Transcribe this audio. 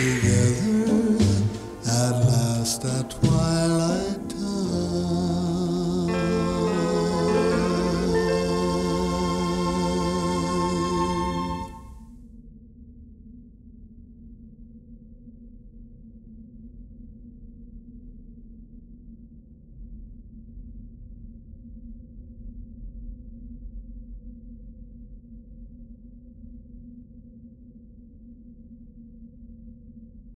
together.